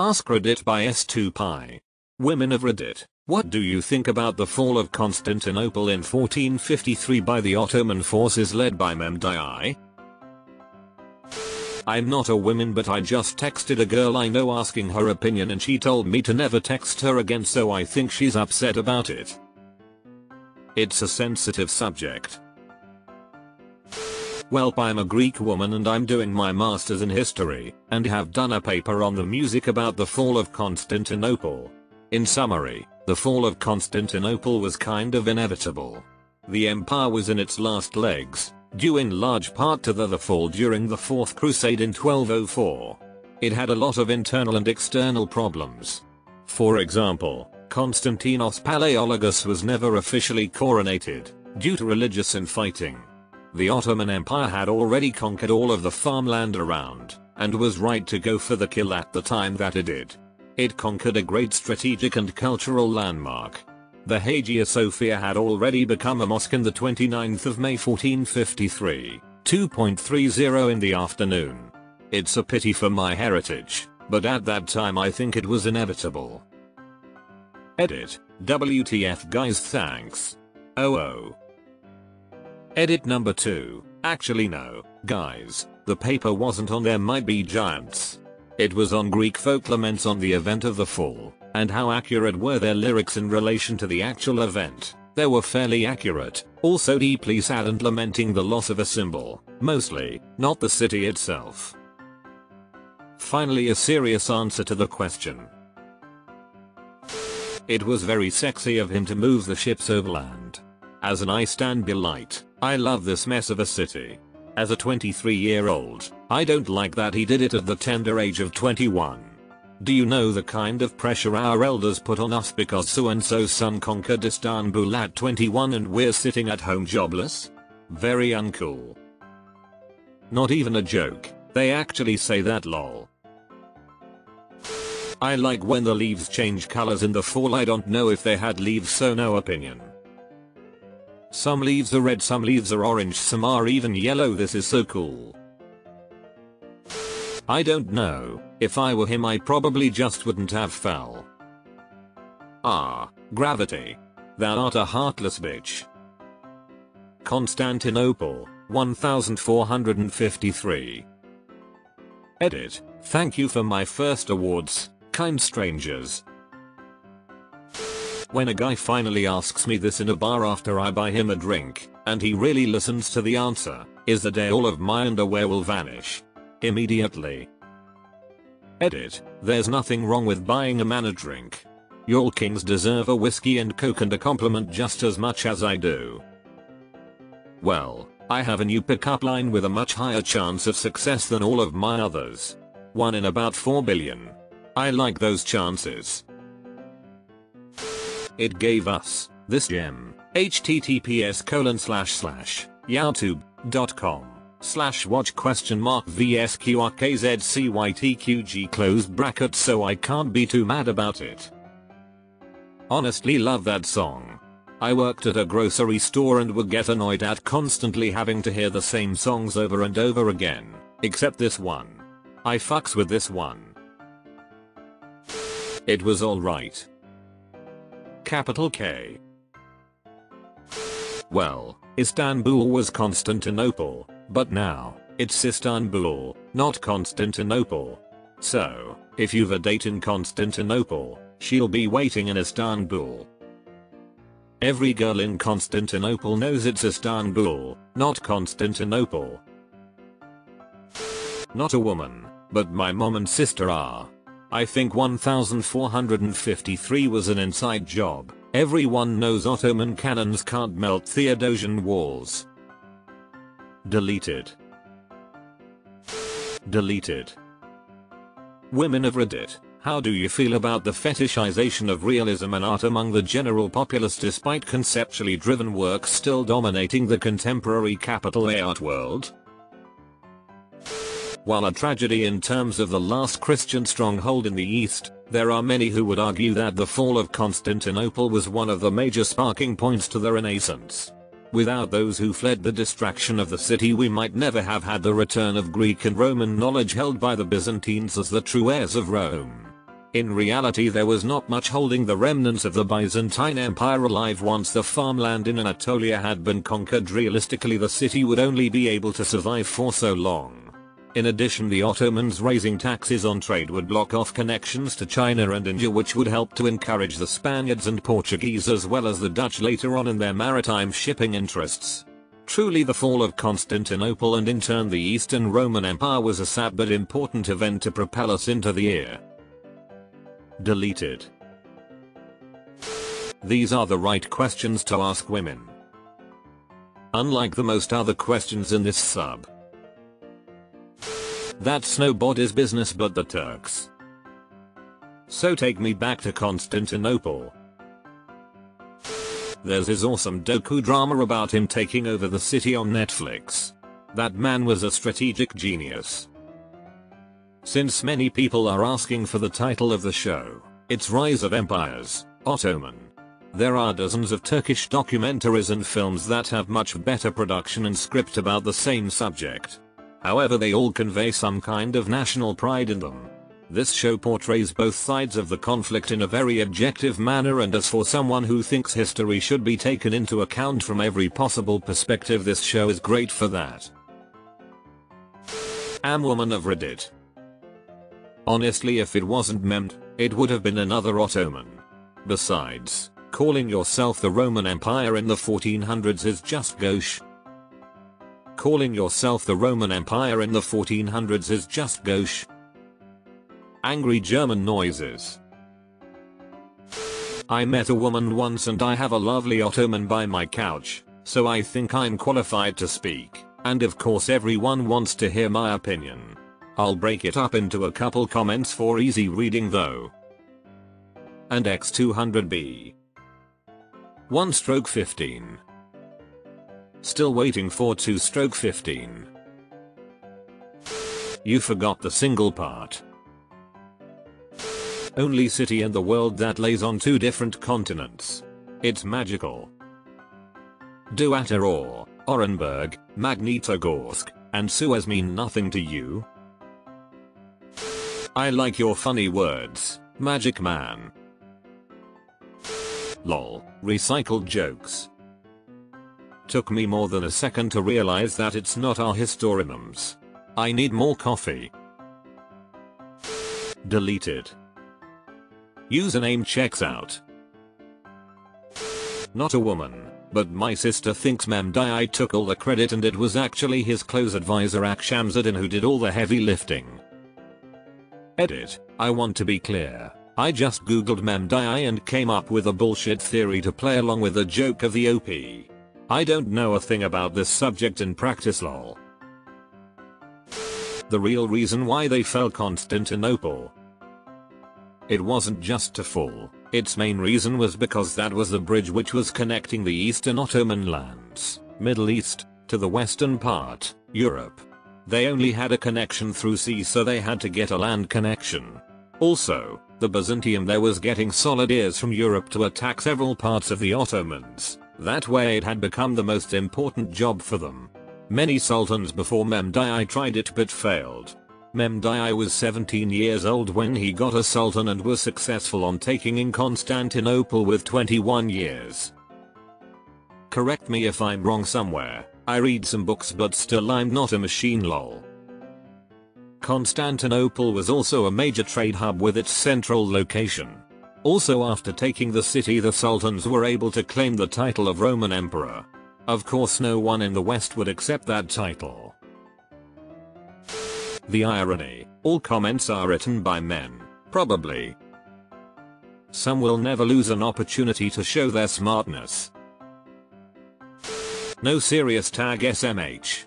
Ask Reddit by S2Pi. Women of Reddit, what do you think about the fall of Constantinople in 1453 by the Ottoman forces led by Mehmed I? I'm not a woman but I just texted a girl I know asking her opinion and she told me to never text her again so I think she's upset about it. It's a sensitive subject. Well I'm a Greek woman and I'm doing my masters in history and have done a paper on the music about the fall of Constantinople. In summary, the fall of Constantinople was kind of inevitable. The empire was in its last legs, due in large part to the, the fall during the Fourth Crusade in 1204. It had a lot of internal and external problems. For example, Constantinos Palaiologos was never officially coronated, due to religious infighting. The Ottoman Empire had already conquered all of the farmland around, and was right to go for the kill at the time that it did. It conquered a great strategic and cultural landmark. The Hagia Sophia had already become a mosque in the 29th of May 1453, 2.30 in the afternoon. It's a pity for my heritage, but at that time I think it was inevitable. Edit. WTF guys thanks. Oh oh. Edit number 2. Actually no, guys, the paper wasn't on They Might Be Giants. It was on Greek folk laments on the event of the fall, and how accurate were their lyrics in relation to the actual event. They were fairly accurate, also deeply sad and lamenting the loss of a symbol, mostly, not the city itself. Finally a serious answer to the question. It was very sexy of him to move the ships overland. As an Istanbulite, I love this mess of a city. As a 23 year old, I don't like that he did it at the tender age of 21. Do you know the kind of pressure our elders put on us because so and so's son conquered Istanbul at 21 and we're sitting at home jobless? Very uncool. Not even a joke, they actually say that lol. I like when the leaves change colors in the fall I don't know if they had leaves so no opinion. Some leaves are red some leaves are orange some are even yellow this is so cool. I don't know, if I were him I probably just wouldn't have fell. Ah, gravity. Thou art a heartless bitch. Constantinople, 1453. Edit, thank you for my first awards, kind strangers. When a guy finally asks me this in a bar after I buy him a drink, and he really listens to the answer, is the day all of my underwear will vanish. Immediately. Edit, there's nothing wrong with buying a man a drink. Y'all kings deserve a whiskey and coke and a compliment just as much as I do. Well, I have a new pickup line with a much higher chance of success than all of my others. One in about 4 billion. I like those chances. It gave us this gem. https colon slash slash youtube.com slash watch question mark vsqrkzcytqg close bracket so I can't be too mad about it. Honestly love that song. I worked at a grocery store and would get annoyed at constantly having to hear the same songs over and over again, except this one. I fucks with this one. It was alright. Capital K. Well, Istanbul was Constantinople, but now, it's Istanbul, not Constantinople. So, if you've a date in Constantinople, she'll be waiting in Istanbul. Every girl in Constantinople knows it's Istanbul, not Constantinople. Not a woman, but my mom and sister are. I think 1453 was an inside job. Everyone knows Ottoman cannons can't melt Theodosian walls. Deleted. Deleted. Women of Reddit, how do you feel about the fetishization of realism and art among the general populace despite conceptually driven works still dominating the contemporary capital A art world? While a tragedy in terms of the last Christian stronghold in the East, there are many who would argue that the fall of Constantinople was one of the major sparking points to the Renaissance. Without those who fled the distraction of the city we might never have had the return of Greek and Roman knowledge held by the Byzantines as the true heirs of Rome. In reality there was not much holding the remnants of the Byzantine Empire alive once the farmland in Anatolia had been conquered realistically the city would only be able to survive for so long. In addition the Ottomans raising taxes on trade would block off connections to China and India which would help to encourage the Spaniards and Portuguese as well as the Dutch later on in their maritime shipping interests. Truly the fall of Constantinople and in turn the Eastern Roman Empire was a sad but important event to propel us into the year Deleted. These are the right questions to ask women. Unlike the most other questions in this sub. That's nobody's business but the Turks. So take me back to Constantinople. There's his awesome docu drama about him taking over the city on Netflix. That man was a strategic genius. Since many people are asking for the title of the show, it's Rise of Empires, Ottoman. There are dozens of Turkish documentaries and films that have much better production and script about the same subject. However they all convey some kind of national pride in them. This show portrays both sides of the conflict in a very objective manner and as for someone who thinks history should be taken into account from every possible perspective this show is great for that. Am woman of Reddit Honestly if it wasn't Mehmed, it would have been another Ottoman. Besides, calling yourself the Roman Empire in the 1400s is just gauche. Calling yourself the Roman Empire in the 1400s is just gauche. Angry German noises. I met a woman once and I have a lovely Ottoman by my couch, so I think I'm qualified to speak, and of course everyone wants to hear my opinion. I'll break it up into a couple comments for easy reading though. And X200B. 1 stroke 15. Still waiting for 2 stroke 15. You forgot the single part. Only city in the world that lays on two different continents. It's magical. Duata or Orenburg, Magnitogorsk, and Suez mean nothing to you? I like your funny words, Magic Man. Lol, recycled jokes. Took me more than a second to realize that it's not our historionyms. I need more coffee. Deleted. Username checks out. Not a woman, but my sister thinks Memdai took all the credit and it was actually his close advisor Akshamsaddin who did all the heavy lifting. Edit. I want to be clear. I just googled Memdii and came up with a bullshit theory to play along with the joke of the OP. I don't know a thing about this subject in practice lol. The real reason why they fell Constantinople. It wasn't just to fall, its main reason was because that was the bridge which was connecting the eastern Ottoman lands, Middle East, to the western part, Europe. They only had a connection through sea so they had to get a land connection. Also, the Byzantium there was getting solid ears from Europe to attack several parts of the Ottomans. That way it had become the most important job for them. Many sultans before Memdii tried it but failed. Memdii was 17 years old when he got a sultan and was successful on taking in Constantinople with 21 years. Correct me if I'm wrong somewhere. I read some books but still I'm not a machine lol. Constantinople was also a major trade hub with its central location. Also after taking the city the sultans were able to claim the title of Roman Emperor. Of course no one in the West would accept that title. The irony, all comments are written by men, probably. Some will never lose an opportunity to show their smartness. No serious tag SMH.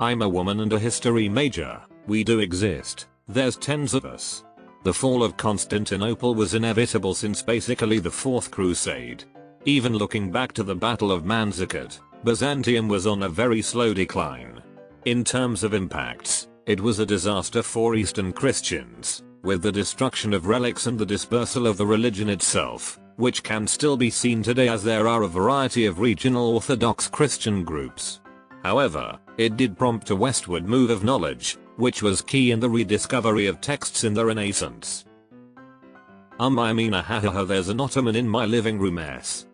I'm a woman and a history major, we do exist, there's tens of us. The fall of Constantinople was inevitable since basically the 4th crusade. Even looking back to the Battle of Manzikert, Byzantium was on a very slow decline. In terms of impacts, it was a disaster for Eastern Christians, with the destruction of relics and the dispersal of the religion itself which can still be seen today as there are a variety of regional Orthodox Christian groups. However, it did prompt a westward move of knowledge, which was key in the rediscovery of texts in the Renaissance. Um I mean a ha ha ha there's an ottoman in my living room s.